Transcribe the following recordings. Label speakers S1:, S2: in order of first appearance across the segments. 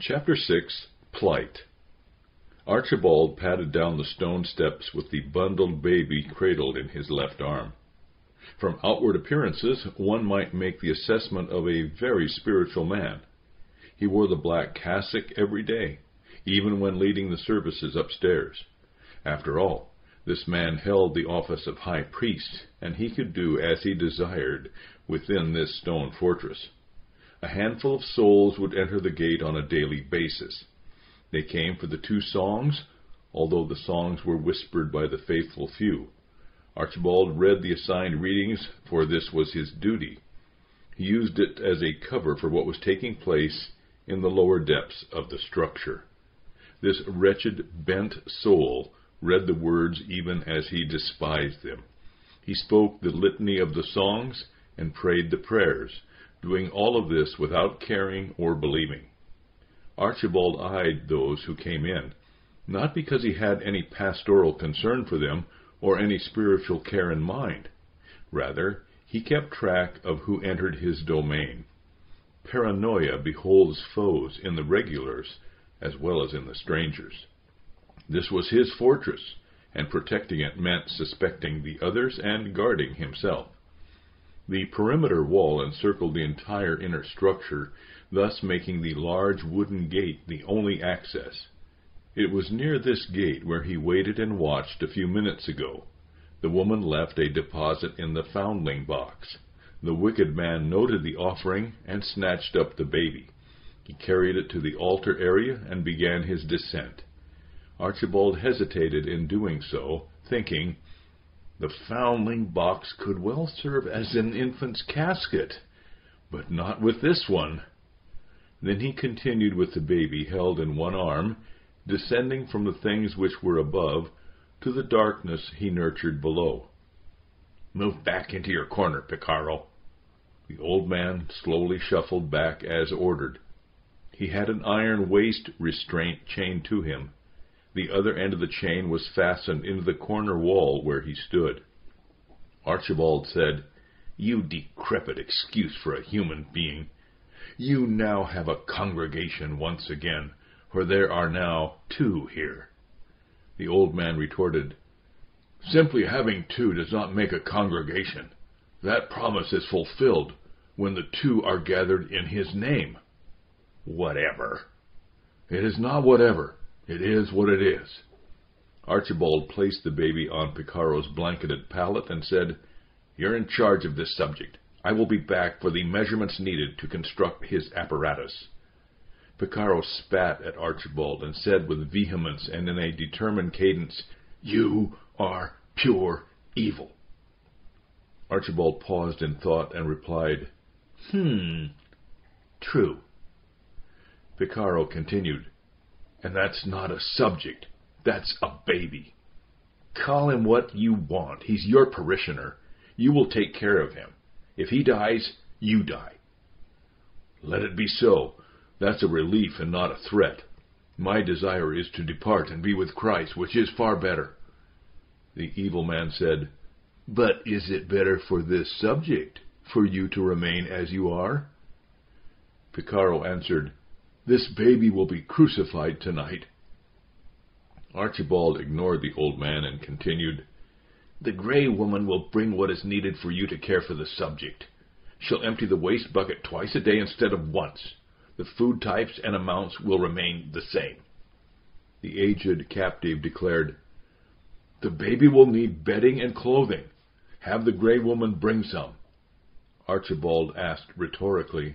S1: Chapter 6 Plight Archibald padded down the stone steps with the bundled baby cradled in his left arm. From outward appearances, one might make the assessment of a very spiritual man. He wore the black cassock every day, even when leading the services upstairs. After all, this man held the office of high priest, and he could do as he desired within this stone fortress. A handful of souls would enter the gate on a daily basis. They came for the two songs, although the songs were whispered by the faithful few. Archibald read the assigned readings, for this was his duty. He used it as a cover for what was taking place in the lower depths of the structure. This wretched, bent soul read the words even as he despised them. He spoke the litany of the songs and prayed the prayers doing all of this without caring or believing. Archibald eyed those who came in, not because he had any pastoral concern for them or any spiritual care in mind. Rather, he kept track of who entered his domain. Paranoia beholds foes in the regulars as well as in the strangers. This was his fortress, and protecting it meant suspecting the others and guarding himself. The perimeter wall encircled the entire inner structure, thus making the large wooden gate the only access. It was near this gate where he waited and watched a few minutes ago. The woman left a deposit in the foundling box. The wicked man noted the offering and snatched up the baby. He carried it to the altar area and began his descent. Archibald hesitated in doing so, thinking, the foundling box could well serve as an infant's casket, but not with this one. Then he continued with the baby held in one arm, descending from the things which were above to the darkness he nurtured below. Move back into your corner, Picaro. The old man slowly shuffled back as ordered. He had an iron waist restraint chained to him. The other end of the chain was fastened into the corner wall where he stood. Archibald said, You decrepit excuse for a human being. You now have a congregation once again, for there are now two here. The old man retorted, Simply having two does not make a congregation. That promise is fulfilled when the two are gathered in his name. Whatever. It is not whatever. It is what it is. Archibald placed the baby on Picaro's blanketed pallet and said, You're in charge of this subject. I will be back for the measurements needed to construct his apparatus. Picaro spat at Archibald and said with vehemence and in a determined cadence, You are pure evil. Archibald paused in thought and replied, Hmm, true. Picaro continued, and that's not a subject. That's a baby. Call him what you want. He's your parishioner. You will take care of him. If he dies, you die. Let it be so. That's a relief and not a threat. My desire is to depart and be with Christ, which is far better. The evil man said, But is it better for this subject, for you to remain as you are? Picaro answered, this baby will be crucified tonight. Archibald ignored the old man and continued, The gray woman will bring what is needed for you to care for the subject. She'll empty the waste bucket twice a day instead of once. The food types and amounts will remain the same. The aged captive declared, The baby will need bedding and clothing. Have the gray woman bring some. Archibald asked rhetorically,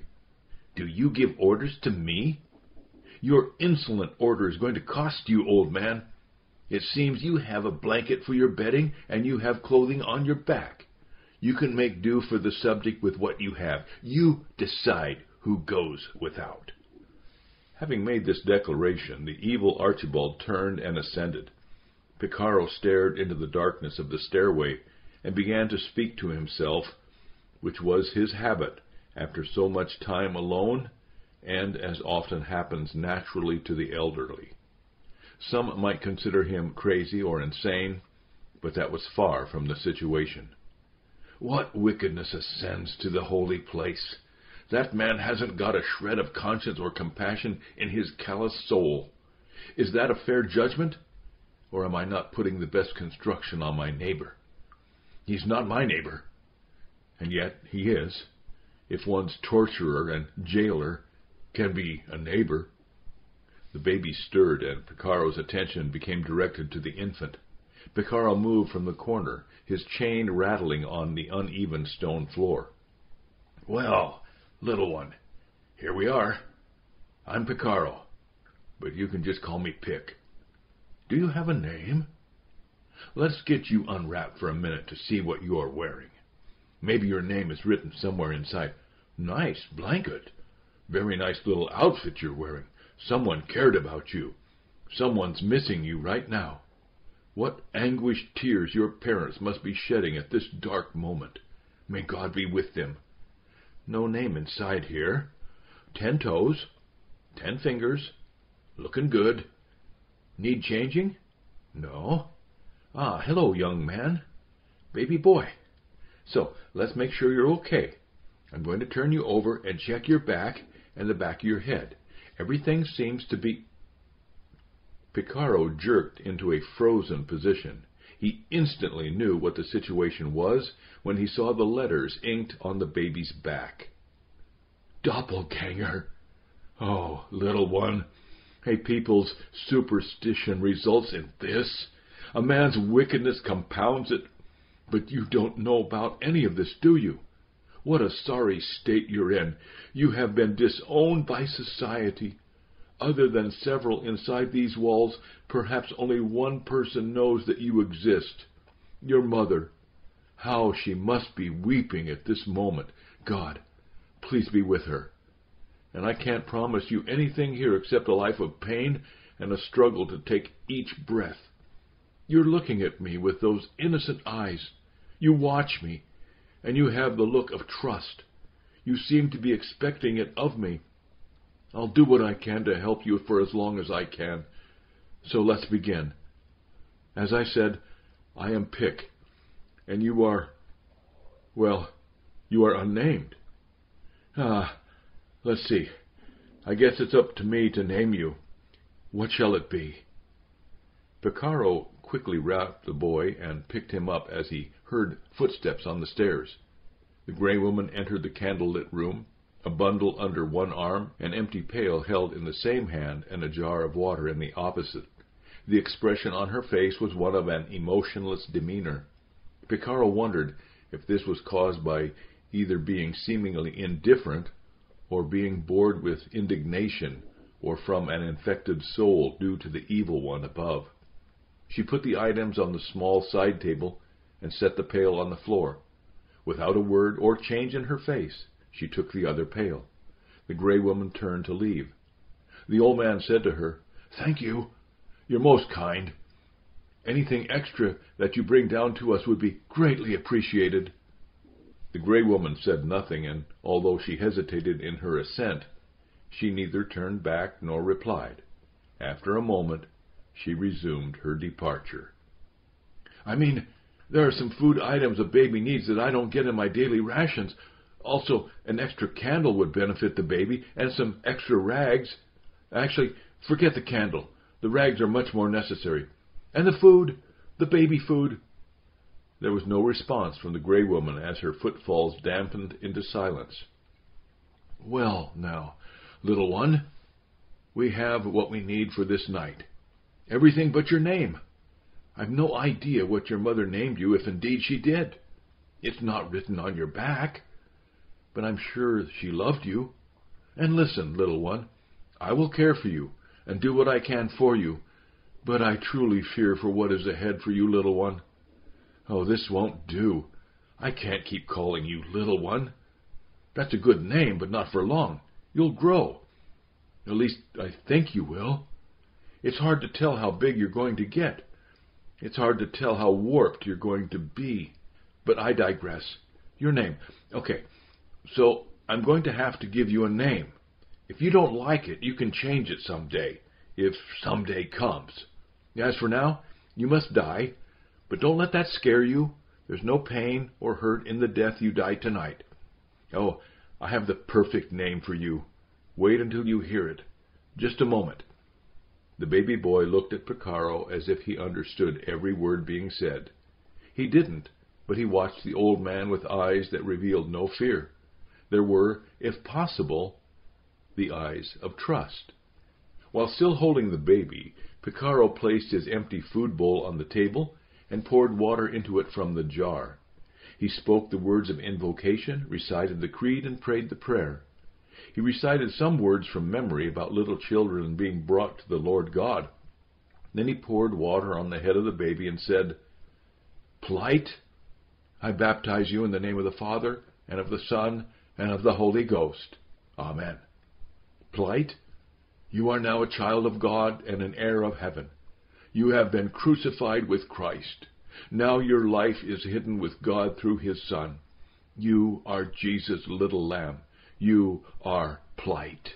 S1: do you give orders to me? Your insolent order is going to cost you, old man. It seems you have a blanket for your bedding, and you have clothing on your back. You can make do for the subject with what you have. You decide who goes without. Having made this declaration, the evil Archibald turned and ascended. Picaro stared into the darkness of the stairway and began to speak to himself, which was his habit after so much time alone, and as often happens naturally to the elderly. Some might consider him crazy or insane, but that was far from the situation. What wickedness ascends to the holy place? That man hasn't got a shred of conscience or compassion in his callous soul. Is that a fair judgment? Or am I not putting the best construction on my neighbor? He's not my neighbor. And yet he is, if one's torturer and jailer can be a neighbor. The baby stirred, and Picaro's attention became directed to the infant. Picaro moved from the corner, his chain rattling on the uneven stone floor. Well, little one, here we are. I'm Picaro, but you can just call me Pick. Do you have a name? Let's get you unwrapped for a minute to see what you are wearing. Maybe your name is written somewhere inside. Nice blanket. Very nice little outfit you're wearing. Someone cared about you. Someone's missing you right now. What anguished tears your parents must be shedding at this dark moment. May God be with them. No name inside here. Ten toes. Ten fingers. Looking good. Need changing? No. Ah, hello, young man. Baby boy. So, let's make sure you're okay. I'm going to turn you over and check your back and the back of your head. Everything seems to be. Picaro jerked into a frozen position. He instantly knew what the situation was when he saw the letters inked on the baby's back. Doppelganger! Oh, little one, a people's superstition results in this. A man's wickedness compounds it. But you don't know about any of this, do you? What a sorry state you're in. You have been disowned by society. Other than several inside these walls, perhaps only one person knows that you exist. Your mother. How she must be weeping at this moment. God, please be with her. And I can't promise you anything here except a life of pain and a struggle to take each breath. You're looking at me with those innocent eyes. You watch me, and you have the look of trust. You seem to be expecting it of me. I'll do what I can to help you for as long as I can. So let's begin. As I said, I am Pick, and you are, well, you are unnamed. Ah, let's see. I guess it's up to me to name you. What shall it be? Picaro quickly wrapped the boy and picked him up as he heard footsteps on the stairs. The gray woman entered the candle-lit room, a bundle under one arm, an empty pail held in the same hand, and a jar of water in the opposite. The expression on her face was one of an emotionless demeanor. Picaro wondered if this was caused by either being seemingly indifferent or being bored with indignation or from an infected soul due to the evil one above. She put the items on the small side table and set the pail on the floor. Without a word or change in her face, she took the other pail. The gray woman turned to leave. The old man said to her, Thank you. You're most kind. Anything extra that you bring down to us would be greatly appreciated. The gray woman said nothing, and although she hesitated in her assent, she neither turned back nor replied. After a moment, she resumed her departure. I mean, there are some food items a baby needs that I don't get in my daily rations. Also, an extra candle would benefit the baby, and some extra rags. Actually, forget the candle. The rags are much more necessary. And the food, the baby food. There was no response from the gray woman as her footfalls dampened into silence. Well, now, little one, we have what we need for this night. Everything but your name. I've no idea what your mother named you, if indeed she did. It's not written on your back. But I'm sure she loved you. And listen, little one, I will care for you and do what I can for you, but I truly fear for what is ahead for you, little one. Oh, this won't do. I can't keep calling you little one. That's a good name, but not for long. You'll grow. At least I think you will. It's hard to tell how big you're going to get. It's hard to tell how warped you're going to be. But I digress. Your name. Okay, so I'm going to have to give you a name. If you don't like it, you can change it someday, if someday comes. As for now, you must die, but don't let that scare you. There's no pain or hurt in the death you die tonight. Oh, I have the perfect name for you. Wait until you hear it. Just a moment. The baby boy looked at Picaro as if he understood every word being said. He didn't, but he watched the old man with eyes that revealed no fear. There were, if possible, the eyes of trust. While still holding the baby, Picaro placed his empty food bowl on the table and poured water into it from the jar. He spoke the words of invocation, recited the creed, and prayed the prayer. He recited some words from memory about little children being brought to the Lord God. Then he poured water on the head of the baby and said, Plight, I baptize you in the name of the Father, and of the Son, and of the Holy Ghost. Amen. Plight, you are now a child of God and an heir of heaven. You have been crucified with Christ. Now your life is hidden with God through his Son. You are Jesus' little lamb. You are plight.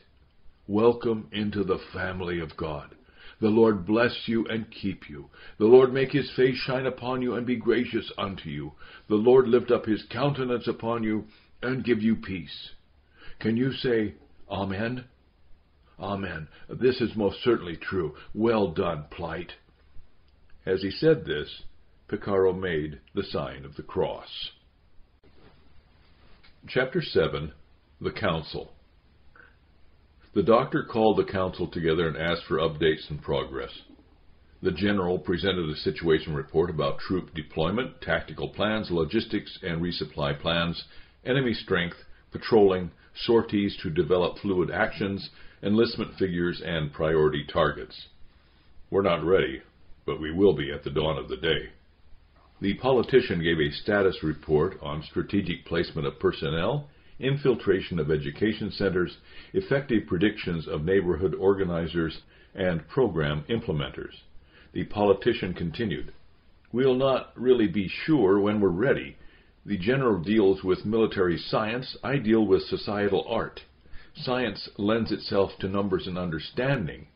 S1: Welcome into the family of God. The Lord bless you and keep you. The Lord make his face shine upon you and be gracious unto you. The Lord lift up his countenance upon you and give you peace. Can you say, Amen? Amen. This is most certainly true. Well done, plight. As he said this, Picaro made the sign of the cross. Chapter 7 the Council. The doctor called the council together and asked for updates and progress. The general presented a situation report about troop deployment, tactical plans, logistics and resupply plans, enemy strength, patrolling, sorties to develop fluid actions, enlistment figures, and priority targets. We're not ready, but we will be at the dawn of the day. The politician gave a status report on strategic placement of personnel infiltration of education centers, effective predictions of neighborhood organizers, and program implementers. The politician continued, We'll not really be sure when we're ready. The general deals with military science, I deal with societal art. Science lends itself to numbers and understanding.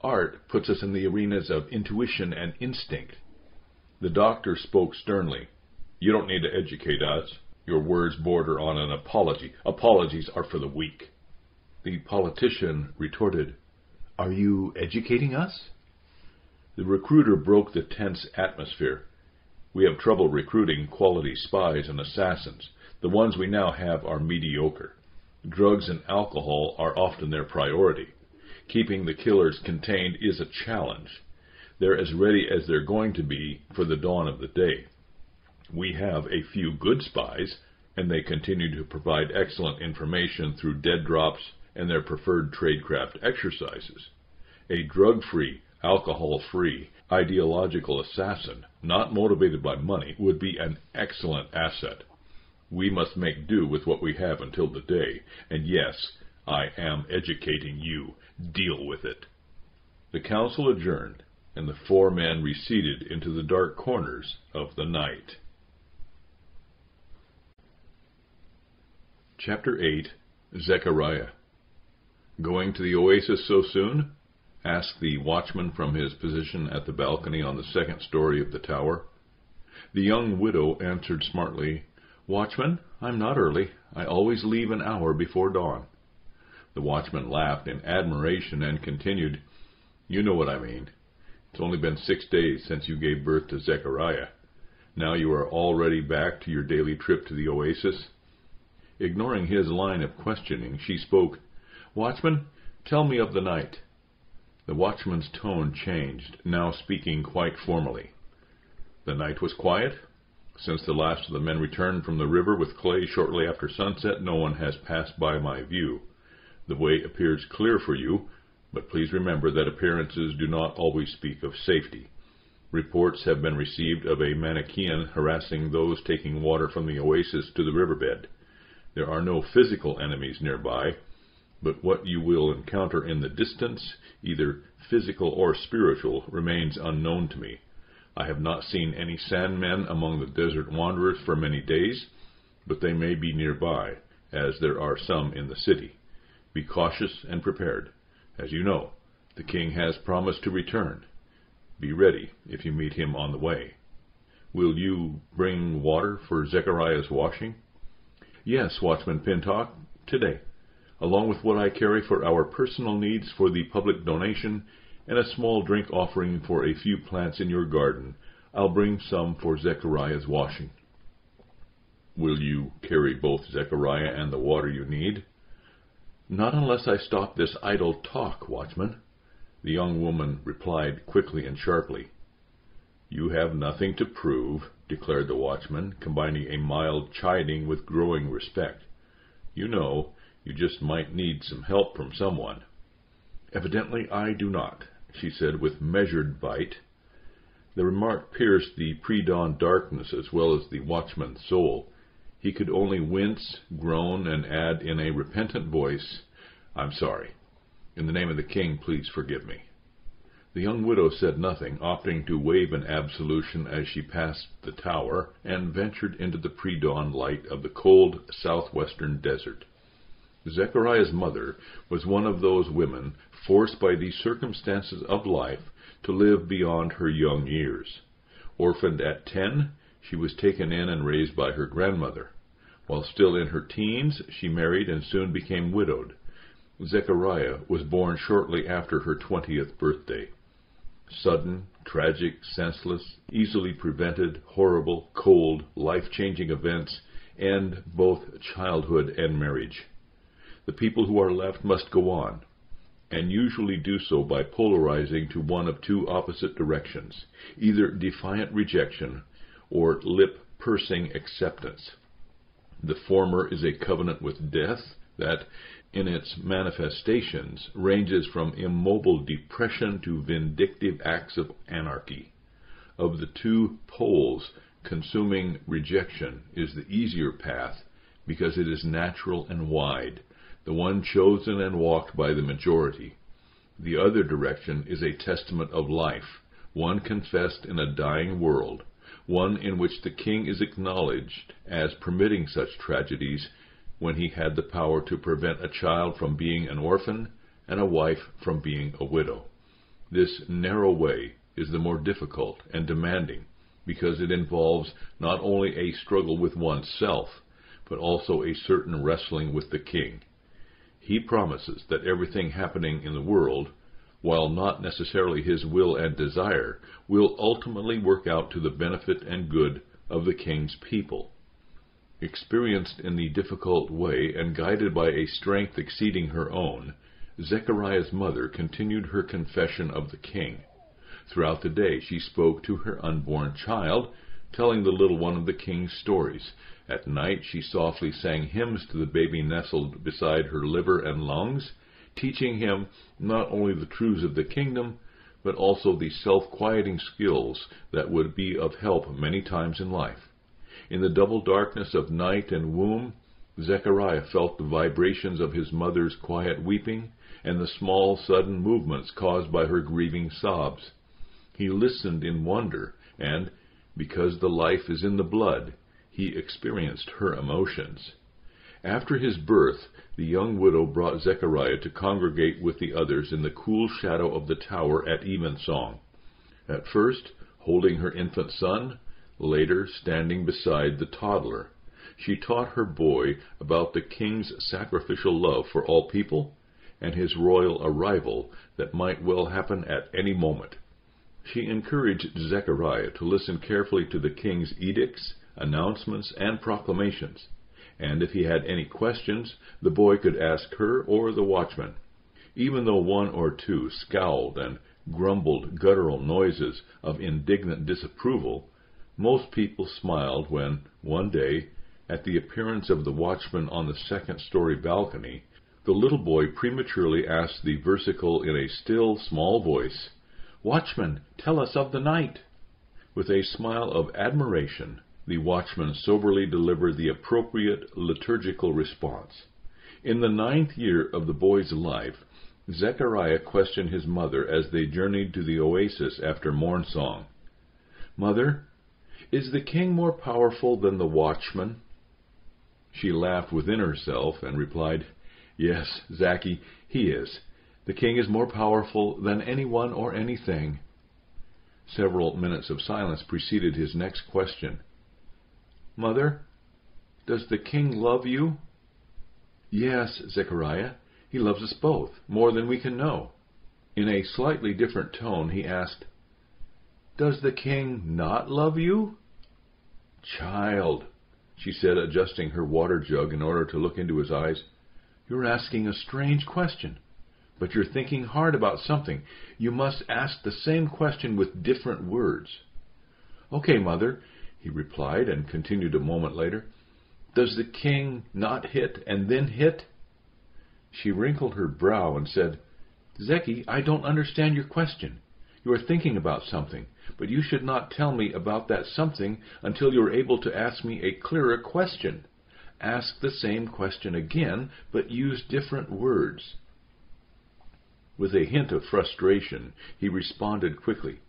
S1: Art puts us in the arenas of intuition and instinct. The doctor spoke sternly. You don't need to educate us. Your words border on an apology. Apologies are for the weak. The politician retorted, Are you educating us? The recruiter broke the tense atmosphere. We have trouble recruiting quality spies and assassins. The ones we now have are mediocre. Drugs and alcohol are often their priority. Keeping the killers contained is a challenge. They're as ready as they're going to be for the dawn of the day. We have a few good spies, and they continue to provide excellent information through dead drops and their preferred tradecraft exercises. A drug-free, alcohol-free, ideological assassin, not motivated by money, would be an excellent asset. We must make do with what we have until the day, and yes, I am educating you. Deal with it. The council adjourned, and the four men receded into the dark corners of the night. Chapter 8 Zechariah Going to the oasis so soon? asked the watchman from his position at the balcony on the second story of the tower. The young widow answered smartly, Watchman, I'm not early. I always leave an hour before dawn. The watchman laughed in admiration and continued, You know what I mean. It's only been six days since you gave birth to Zechariah. Now you are already back to your daily trip to the oasis. Ignoring his line of questioning, she spoke, Watchman, tell me of the night. The watchman's tone changed, now speaking quite formally. The night was quiet. Since the last of the men returned from the river with clay shortly after sunset, no one has passed by my view. The way appears clear for you, but please remember that appearances do not always speak of safety. Reports have been received of a Manichaean harassing those taking water from the oasis to the riverbed. There are no physical enemies nearby, but what you will encounter in the distance, either physical or spiritual, remains unknown to me. I have not seen any sandmen among the desert wanderers for many days, but they may be nearby, as there are some in the city. Be cautious and prepared. As you know, the king has promised to return. Be ready if you meet him on the way. Will you bring water for Zechariah's washing?
S2: Yes, Watchman Pintock,
S1: today, along with what I carry for our personal needs for the public donation and a small drink offering for a few plants in your garden. I'll bring some for Zechariah's washing. Will you carry both Zechariah and the water you need? Not unless I stop this idle talk, watchman. The young woman replied quickly and sharply. You have nothing to prove, declared the watchman, combining a mild chiding with growing respect. You know, you just might need some help from someone. Evidently I do not, she said with measured bite. The remark pierced the pre-dawn darkness as well as the watchman's soul. He could only wince, groan, and add in a repentant voice, I'm sorry. In the name of the king, please forgive me. The young widow said nothing, opting to wave an absolution as she passed the tower and ventured into the pre-dawn light of the cold southwestern desert. Zechariah's mother was one of those women forced by the circumstances of life to live beyond her young years. Orphaned at ten, she was taken in and raised by her grandmother. While still in her teens, she married and soon became widowed. Zechariah was born shortly after her twentieth birthday. Sudden, tragic, senseless, easily prevented, horrible, cold, life-changing events end both childhood and marriage. The people who are left must go on, and usually do so by polarizing to one of two opposite directions, either defiant rejection or lip-pursing acceptance. The former is a covenant with death that, in its manifestations, ranges from immobile depression to vindictive acts of anarchy. Of the two poles, consuming rejection is the easier path because it is natural and wide, the one chosen and walked by the majority. The other direction is a testament of life, one confessed in a dying world, one in which the king is acknowledged as permitting such tragedies when he had the power to prevent a child from being an orphan and a wife from being a widow. This narrow way is the more difficult and demanding because it involves not only a struggle with oneself, but also a certain wrestling with the king. He promises that everything happening in the world, while not necessarily his will and desire, will ultimately work out to the benefit and good of the king's people. Experienced in the difficult way and guided by a strength exceeding her own, Zechariah's mother continued her confession of the king. Throughout the day she spoke to her unborn child, telling the little one of the king's stories. At night she softly sang hymns to the baby nestled beside her liver and lungs, teaching him not only the truths of the kingdom, but also the self-quieting skills that would be of help many times in life. In the double darkness of night and womb, Zechariah felt the vibrations of his mother's quiet weeping and the small sudden movements caused by her grieving sobs. He listened in wonder, and, because the life is in the blood, he experienced her emotions. After his birth, the young widow brought Zechariah to congregate with the others in the cool shadow of the tower at evensong. At first, holding her infant son, Later, standing beside the toddler, she taught her boy about the king's sacrificial love for all people and his royal arrival that might well happen at any moment. She encouraged Zechariah to listen carefully to the king's edicts, announcements, and proclamations, and if he had any questions, the boy could ask her or the watchman. Even though one or two scowled and grumbled guttural noises of indignant disapproval, most people smiled when, one day, at the appearance of the watchman on the second story balcony, the little boy prematurely asked the versicle in a still, small voice, Watchman, tell us of the night. With a smile of admiration, the watchman soberly delivered the appropriate liturgical response. In the ninth year of the boy's life, Zechariah questioned his mother as they journeyed to the oasis after morn song. Mother, is the king more powerful than the watchman? She laughed within herself and replied, Yes, Zachy, he is. The king is more powerful than anyone or anything. Several minutes of silence preceded his next question. Mother, does the king love you? Yes, Zechariah, he loves us both, more than we can know. In a slightly different tone, he asked, Does the king not love you? Child, she said, adjusting her water jug in order to look into his eyes, you're asking a strange question. But you're thinking hard about something. You must ask the same question with different words. Okay, mother, he replied, and continued a moment later. Does the king not hit and then hit? She wrinkled her brow and said, Zeki, I don't understand your question. You are thinking about something, but you should not tell me about that something until you are able to ask me a clearer question. Ask the same question again, but use different words. With a hint of frustration, he responded quickly,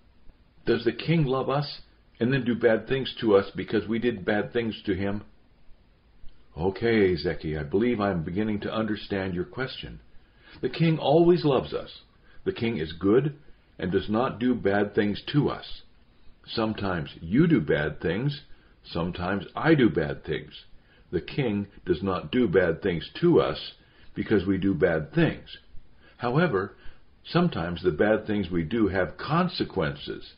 S1: Does the king love us and then do bad things to us because we did bad things to him? Okay, Zeki, I believe I am beginning to understand your question. The king always loves us. The king is good and does not do bad things to us. Sometimes you do bad things, sometimes I do bad things. The king does not do bad things to us because we do bad things. However, sometimes the bad things we do have consequences.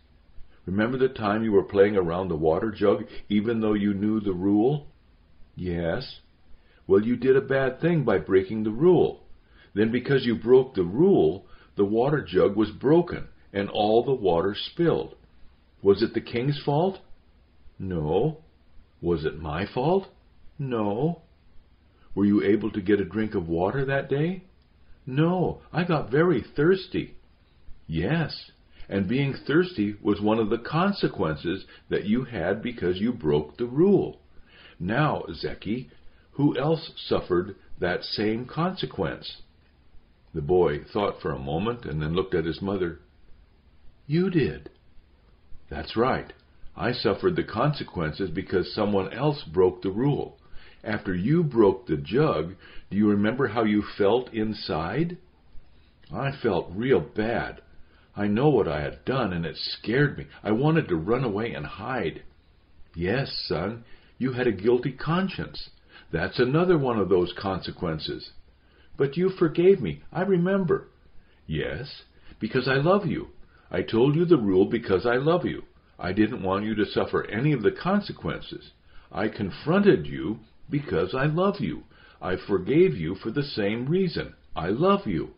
S1: Remember the time you were playing around the water jug even though you knew the rule? Yes. Well, you did a bad thing by breaking the rule. Then, because you broke the rule, the water jug was broken and all the water spilled. Was it the king's fault? No. Was it my fault? No. Were you able to get a drink of water that day? No. I got very thirsty. Yes. And being thirsty was one of the consequences that you had because you broke the rule. Now, Zeki, who else suffered that same consequence? The boy thought for a moment and then looked at his mother. You did. That's right. I suffered the consequences because someone else broke the rule. After you broke the jug, do you remember how you felt inside? I felt real bad. I know what I had done, and it scared me. I wanted to run away and hide. Yes, son, you had a guilty conscience. That's another one of those consequences. But you forgave me. I remember. Yes, because I love you. I told you the rule because I love you. I didn't want you to suffer any of the consequences. I confronted you because I love you. I forgave you for the same reason. I love you.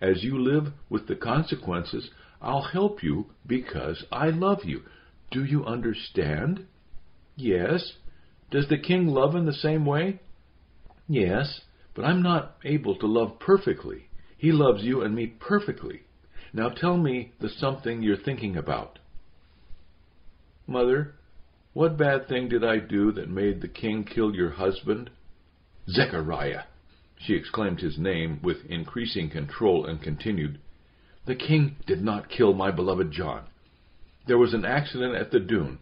S1: As you live with the consequences, I'll help you because I love you. Do you understand? Yes, does the king love in the same way? Yes, but I'm not able to love perfectly. He loves you and me perfectly. Now tell me the something you're thinking about. Mother, what bad thing did I do that made the king kill your husband? Zechariah! She exclaimed his name with increasing control and continued, The king did not kill my beloved John. There was an accident at the dune.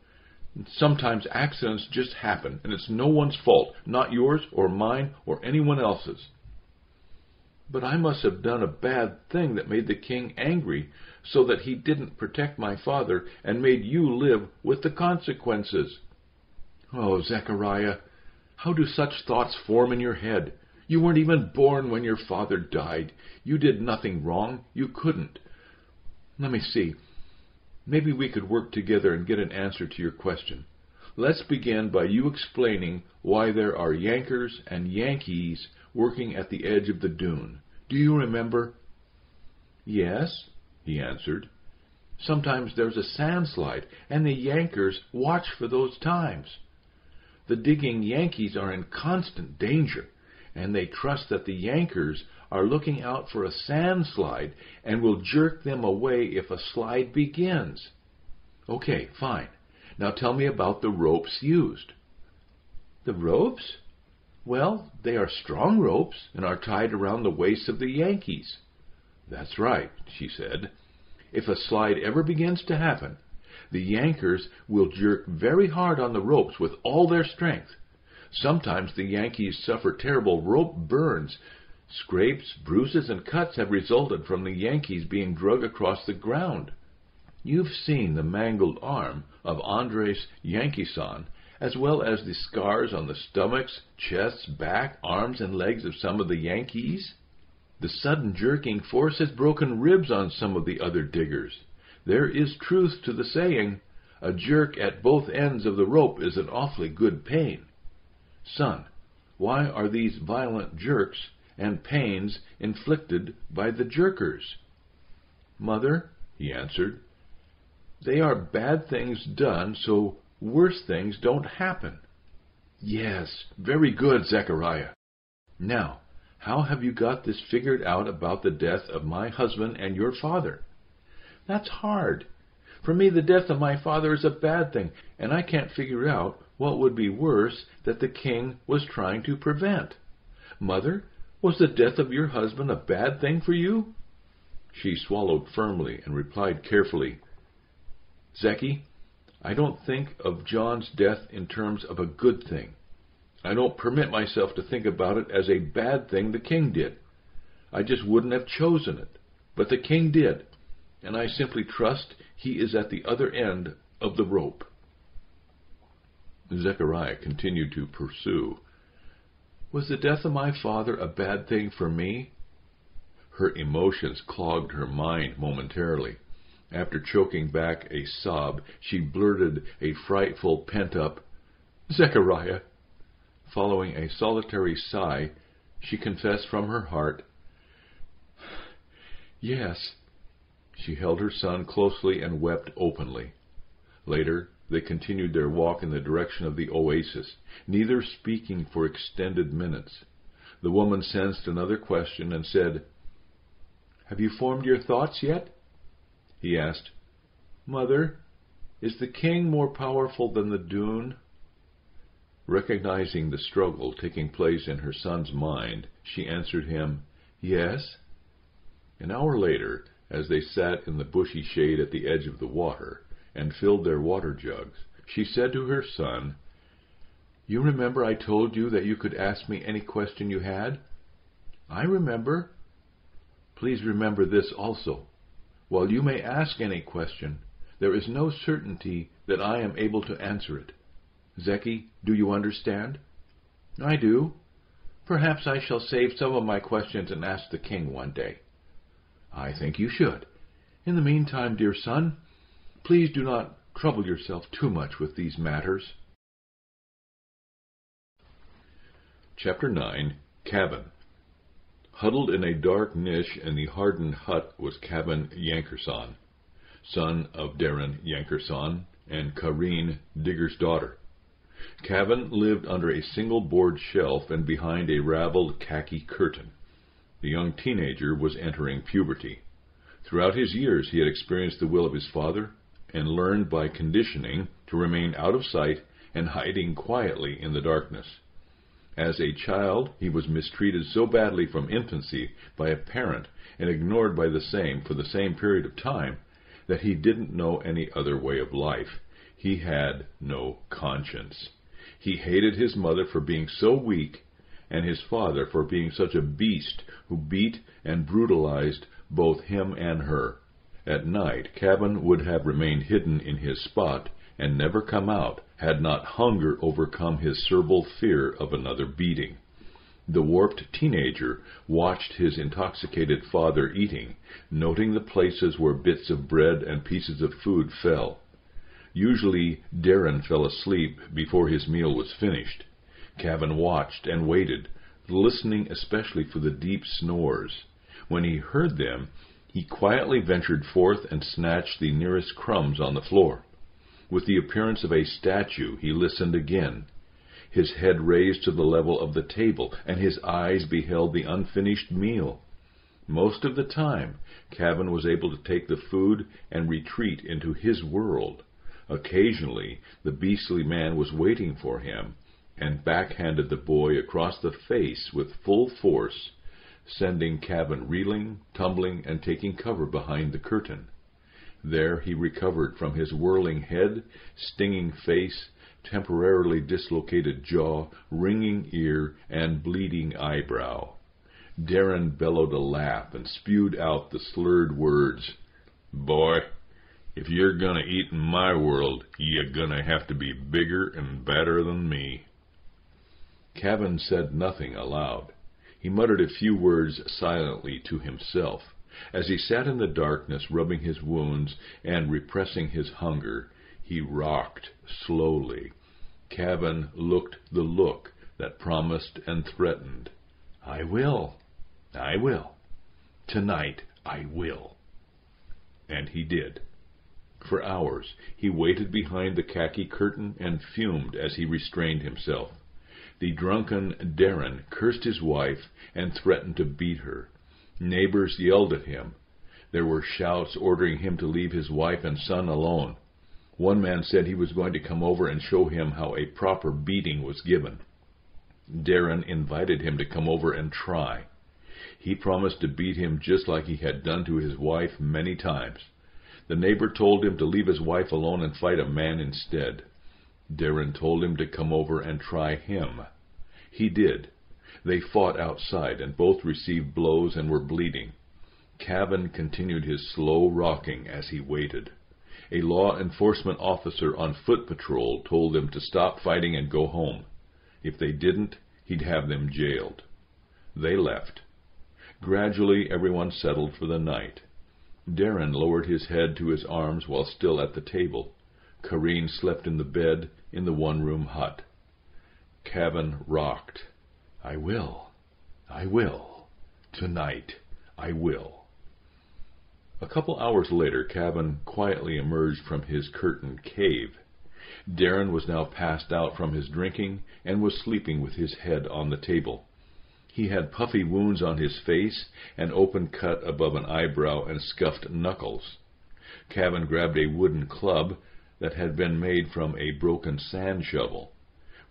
S1: Sometimes accidents just happen, and it's no one's fault, not yours or mine or anyone else's. But I must have done a bad thing that made the king angry, so that he didn't protect my father and made you live with the consequences. Oh, Zechariah, how do such thoughts form in your head? You weren't even born when your father died. You did nothing wrong. You couldn't. Let me see. Maybe we could work together and get an answer to your question. Let's begin by you explaining why there are Yankers and Yankees working at the edge of the dune. Do you remember? Yes, he answered. Sometimes there's a sandslide, and the Yankers watch for those times. The digging Yankees are in constant danger, and they trust that the Yankers are looking out for a sandslide and will jerk them away if a slide begins. Okay, fine. Now tell me about the ropes used. The ropes? Well, they are strong ropes and are tied around the waists of the Yankees. That's right, she said. If a slide ever begins to happen, the Yankers will jerk very hard on the ropes with all their strength. Sometimes the Yankees suffer terrible rope burns Scrapes, bruises, and cuts have resulted from the Yankees being drug across the ground. You've seen the mangled arm of Andres Yankeesan as well as the scars on the stomachs, chests, back, arms, and legs of some of the Yankees? The sudden jerking force has broken ribs on some of the other diggers. There is truth to the saying, a jerk at both ends of the rope is an awfully good pain. Son, why are these violent jerks and pains inflicted by the jerkers? Mother, he answered, they are bad things done so worse things don't happen. Yes, very good, Zechariah. Now, how have you got this figured out about the death of my husband and your father? That's hard. For me, the death of my father is a bad thing, and I can't figure out what would be worse that the king was trying to prevent. Mother, was the death of your husband a bad thing for you? She swallowed firmly and replied carefully, Zecky, I don't think of John's death in terms of a good thing. I don't permit myself to think about it as a bad thing the king did. I just wouldn't have chosen it. But the king did, and I simply trust he is at the other end of the rope. Zechariah continued to pursue. Was the death of my father a bad thing for me? Her emotions clogged her mind momentarily. After choking back a sob, she blurted a frightful, pent-up, Zechariah. Following a solitary sigh, she confessed from her heart, Yes. She held her son closely and wept openly. Later, they continued their walk in the direction of the oasis, neither speaking for extended minutes. The woman sensed another question and said, Have you formed your thoughts yet? He asked, Mother, is the king more powerful than the Doon? Recognizing the struggle taking place in her son's mind, she answered him, Yes. An hour later, as they sat in the bushy shade at the edge of the water, and filled their water jugs, she said to her son, You remember I told you that you could ask me any question you had? I remember. Please remember this also. While you may ask any question, there is no certainty that I am able to answer it. Zecky, do you understand? I do. Perhaps I shall save some of my questions and ask the king one day. I think you should. In the meantime, dear son, please do not trouble yourself too much with these matters. Chapter 9 Cavin Huddled in a dark niche in the hardened hut was Cavin Yankerson, son of Darren Yankerson and Kareen, digger's daughter. Cavin lived under a single board shelf and behind a raveled khaki curtain. The young teenager was entering puberty. Throughout his years he had experienced the will of his father and learned by conditioning to remain out of sight and hiding quietly in the darkness. As a child, he was mistreated so badly from infancy by a parent and ignored by the same for the same period of time that he didn't know any other way of life. He had no conscience. He hated his mother for being so weak and his father for being such a beast who beat and brutalized both him and her. At night, Cavin would have remained hidden in his spot and never come out had not hunger overcome his servile fear of another beating. The warped teenager watched his intoxicated father eating, noting the places where bits of bread and pieces of food fell. Usually Darren fell asleep before his meal was finished. Cavin watched and waited, listening especially for the deep snores. When he heard them, he quietly ventured forth and snatched the nearest crumbs on the floor. With the appearance of a statue, he listened again, his head raised to the level of the table, and his eyes beheld the unfinished meal. Most of the time, Cavin was able to take the food and retreat into his world. Occasionally, the beastly man was waiting for him, and backhanded the boy across the face with full force, sending Cavin reeling, tumbling, and taking cover behind the curtain. There he recovered from his whirling head, stinging face, temporarily dislocated jaw, ringing ear, and bleeding eyebrow. Darren bellowed a laugh and spewed out the slurred words, Boy, If you're gonna eat in my world, you're gonna have to be bigger and better than me. Cavin said nothing aloud. He muttered a few words silently to himself. As he sat in the darkness, rubbing his wounds and repressing his hunger, he rocked slowly. Cavin looked the look that promised and threatened. I will. I will. Tonight I will. And he did. For hours he waited behind the khaki curtain and fumed as he restrained himself. The drunken Darren cursed his wife and threatened to beat her. Neighbors yelled at him. There were shouts ordering him to leave his wife and son alone. One man said he was going to come over and show him how a proper beating was given. Darren invited him to come over and try. He promised to beat him just like he had done to his wife many times. The neighbor told him to leave his wife alone and fight a man instead. Darren told him to come over and try him. He did. They fought outside, and both received blows and were bleeding. Cavin continued his slow rocking as he waited. A law enforcement officer on foot patrol told them to stop fighting and go home. If they didn't, he'd have them jailed. They left. Gradually, everyone settled for the night. Darren lowered his head to his arms while still at the table. Kareen slept in the bed in the one-room hut. Cavin rocked. I will. I will. Tonight I will. A couple hours later, Cavin quietly emerged from his curtained cave. Darren was now passed out from his drinking and was sleeping with his head on the table. He had puffy wounds on his face, an open cut above an eyebrow, and scuffed knuckles. Cavin grabbed a wooden club that had been made from a broken sand shovel.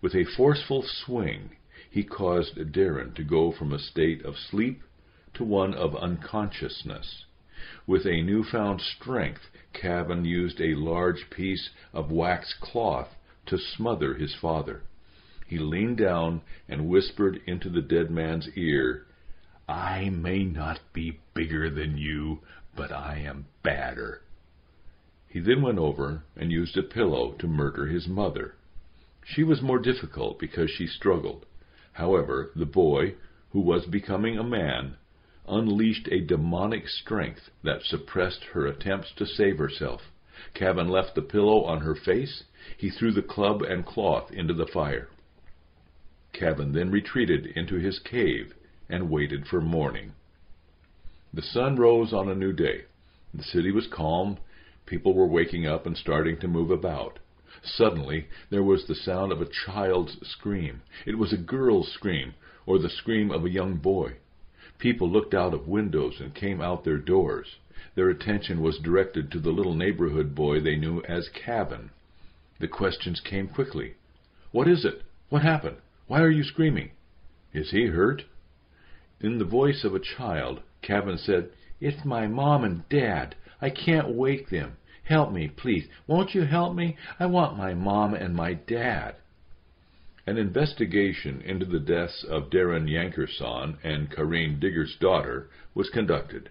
S1: With a forceful swing, he caused Darren to go from a state of sleep to one of unconsciousness. With a new-found strength, Cavin used a large piece of wax cloth to smother his father. He leaned down and whispered into the dead man's ear, I may not be bigger than you, but I am badder. He then went over and used a pillow to murder his mother. She was more difficult because she struggled. However, the boy, who was becoming a man, unleashed a demonic strength that suppressed her attempts to save herself. Cavin left the pillow on her face. He threw the club and cloth into the fire. Cavin then retreated into his cave and waited for morning. The sun rose on a new day. The city was calm. People were waking up and starting to move about. Suddenly there was the sound of a child's scream. It was a girl's scream, or the scream of a young boy. People looked out of windows and came out their doors. Their attention was directed to the little neighborhood boy they knew as Cavin. The questions came quickly. What is it? What happened? Why are you screaming? Is he hurt? In the voice of a child, Cavin said, It's my mom and dad. I can't wake them. Help me, please. Won't you help me? I want my mom and my dad. An investigation into the deaths of Darren Yankerson and Kareen Digger's daughter was conducted.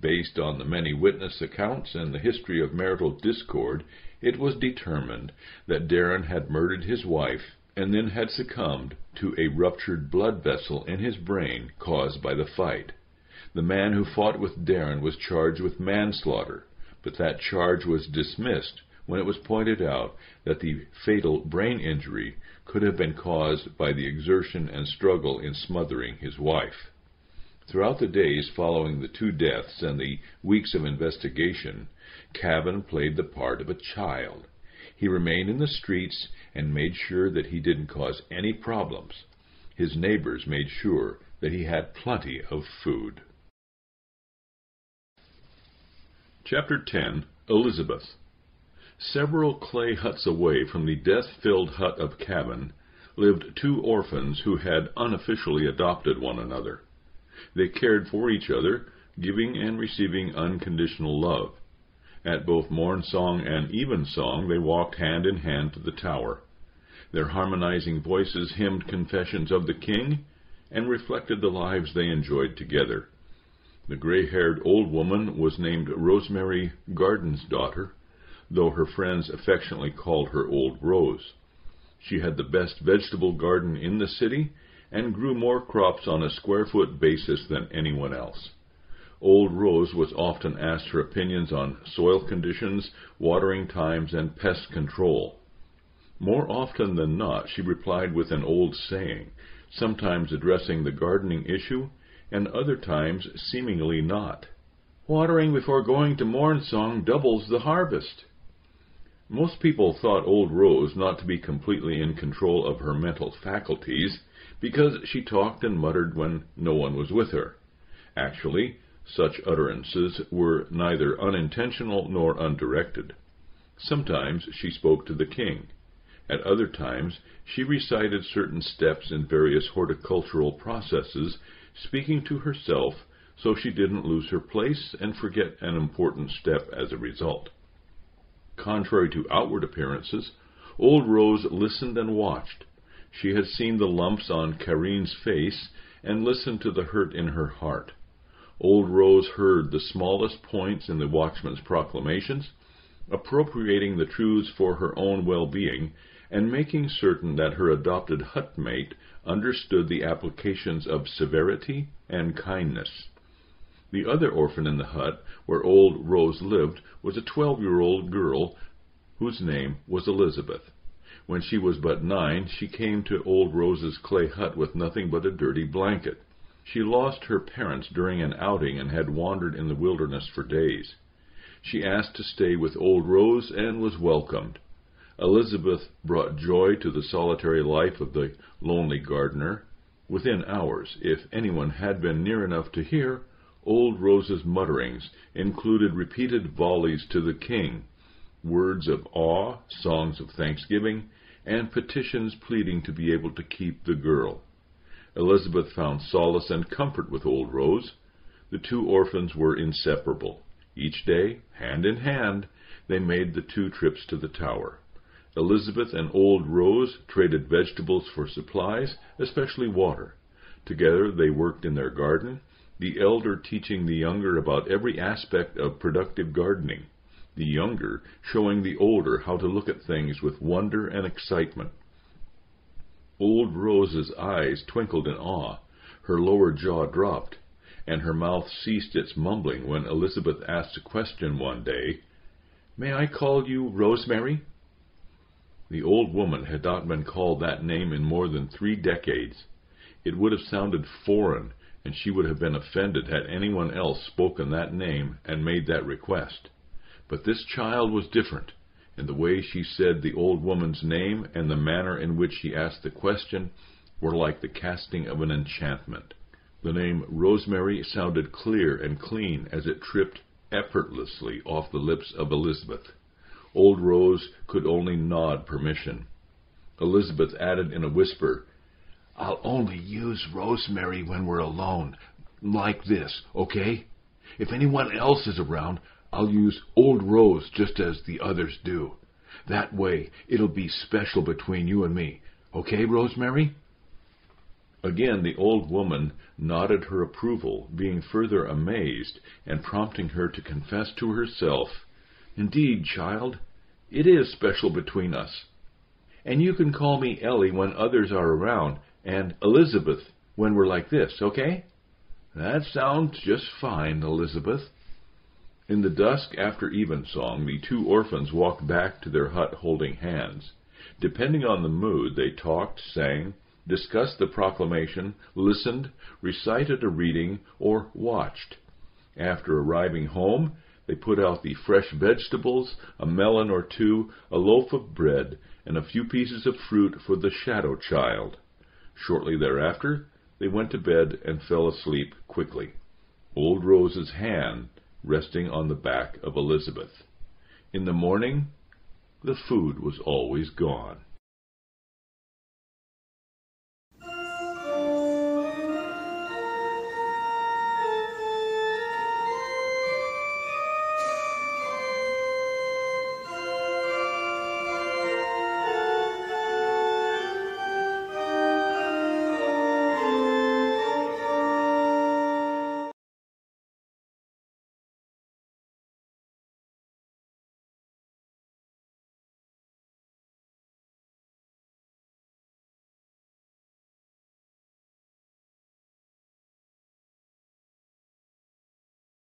S1: Based on the many witness accounts and the history of marital discord, it was determined that Darren had murdered his wife and then had succumbed to a ruptured blood vessel in his brain caused by the fight. The man who fought with Darren was charged with manslaughter, but that charge was dismissed when it was pointed out that the fatal brain injury could have been caused by the exertion and struggle in smothering his wife. Throughout the days following the two deaths and the weeks of investigation, Cavin played the part of a child. He remained in the streets and made sure that he didn't cause any problems. His neighbors made sure that he had plenty of food. Chapter 10 Elizabeth Several clay huts away from the death-filled hut of Cavan lived two orphans who had unofficially adopted one another. They cared for each other, giving and receiving unconditional love. At both morn song and evensong they walked hand in hand to the tower. Their harmonizing voices hymned confessions of the king and reflected the lives they enjoyed together. The gray-haired old woman was named Rosemary Garden's daughter, though her friends affectionately called her Old Rose. She had the best vegetable garden in the city, and grew more crops on a square foot basis than anyone else. Old Rose was often asked her opinions on soil conditions, watering times, and pest control. More often than not, she replied with an old saying, sometimes addressing the gardening issue, and other times seemingly not. Watering before going to morn song doubles the harvest. Most people thought old Rose not to be completely in control of her mental faculties, because she talked and muttered when no one was with her. Actually, such utterances were neither unintentional nor undirected. Sometimes she spoke to the king. At other times she recited certain steps in various horticultural processes, speaking to herself so she didn't lose her place and forget an important step as a result. Contrary to outward appearances, old Rose listened and watched. She had seen the lumps on Karin's face and listened to the hurt in her heart. Old Rose heard the smallest points in the watchman's proclamations, appropriating the truths for her own well-being, and making certain that her adopted hut-mate understood the applications of severity and kindness. The other orphan in the hut where old Rose lived was a twelve-year-old girl whose name was Elizabeth. When she was but nine, she came to old Rose's clay hut with nothing but a dirty blanket. She lost her parents during an outing and had wandered in the wilderness for days. She asked to stay with old Rose and was welcomed. Elizabeth brought joy to the solitary life of the lonely gardener. Within hours, if anyone had been near enough to hear, old Rose's mutterings included repeated volleys to the king, words of awe, songs of thanksgiving, and petitions pleading to be able to keep the girl. Elizabeth found solace and comfort with old Rose. The two orphans were inseparable. Each day, hand in hand, they made the two trips to the tower. Elizabeth and old Rose traded vegetables for supplies, especially water. Together they worked in their garden, the elder teaching the younger about every aspect of productive gardening, the younger showing the older how to look at things with wonder and excitement. Old Rose's eyes twinkled in awe, her lower jaw dropped, and her mouth ceased its mumbling when Elizabeth asked a question one day, May I call you Rosemary? The old woman had not been called that name in more than three decades. It would have sounded foreign, and she would have been offended had anyone else spoken that name and made that request. But this child was different and the way she said the old woman's name and the manner in which she asked the question were like the casting of an enchantment. The name Rosemary sounded clear and clean as it tripped effortlessly off the lips of Elizabeth. Old Rose could only nod permission. Elizabeth added in a whisper, I'll only use Rosemary when we're alone, like this, okay? If anyone else is around, I'll use Old Rose just as the others do. That way, it'll be special between you and me. Okay, Rosemary? Again the old woman nodded her approval, being further amazed, and prompting her to confess to herself, Indeed, child, it is special between us. And you can call me Ellie when others are around, and Elizabeth when we're like this, okay? That sounds just fine, Elizabeth. In the dusk after evensong, the two orphans walked back to their hut holding hands. Depending on the mood, they talked, sang, discussed the proclamation, listened, recited a reading, or watched. After arriving home, they put out the fresh vegetables, a melon or two, a loaf of bread, and a few pieces of fruit for the shadow child. Shortly thereafter, they went to bed and fell asleep quickly. Old Rose's hand resting on the back of Elizabeth. In the morning, the food was always gone.